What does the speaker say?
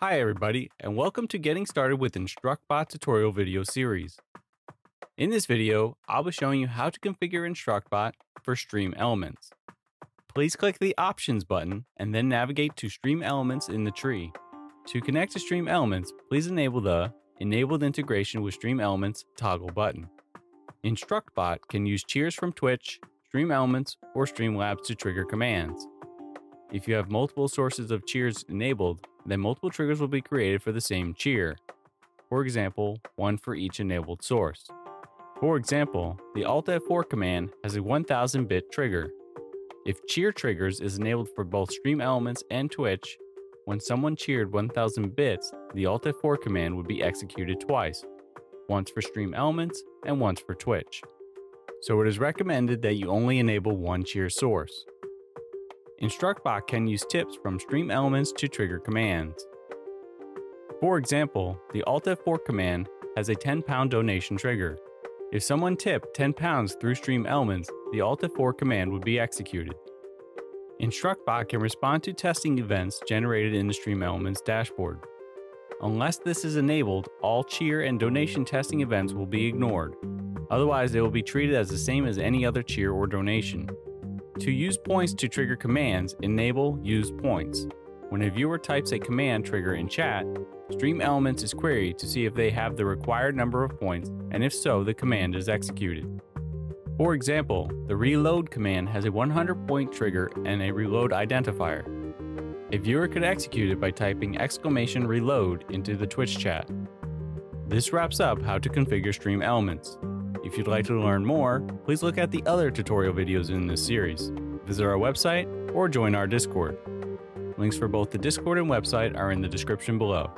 Hi everybody, and welcome to Getting Started with InstructBot tutorial video series. In this video, I'll be showing you how to configure InstructBot for Stream Elements. Please click the Options button and then navigate to Stream Elements in the tree. To connect to Stream Elements, please enable the Enabled Integration with Stream Elements toggle button. InstructBot can use cheers from Twitch, Stream Elements, or Streamlabs to trigger commands. If you have multiple sources of cheers enabled, then multiple triggers will be created for the same cheer. For example, one for each enabled source. For example, the Alt F4 command has a 1000 bit trigger. If cheer triggers is enabled for both Stream Elements and Twitch, when someone cheered 1000 bits, the Alt F4 command would be executed twice, once for Stream Elements and once for Twitch. So it is recommended that you only enable one cheer source. InstructBot can use tips from Stream Elements to trigger commands. For example, the Alt F4 command has a 10 pound donation trigger. If someone tipped 10 pounds through Stream Elements, the Alt F4 command would be executed. InstructBot can respond to testing events generated in the Stream Elements dashboard. Unless this is enabled, all cheer and donation testing events will be ignored. Otherwise, they will be treated as the same as any other cheer or donation. To use points to trigger commands, enable Use Points. When a viewer types a command trigger in chat, Stream Elements is queried to see if they have the required number of points, and if so, the command is executed. For example, the reload command has a 100 point trigger and a reload identifier. A viewer could execute it by typing exclamation reload into the Twitch chat. This wraps up how to configure Stream Elements. If you'd like to learn more, please look at the other tutorial videos in this series, visit our website, or join our Discord. Links for both the Discord and website are in the description below.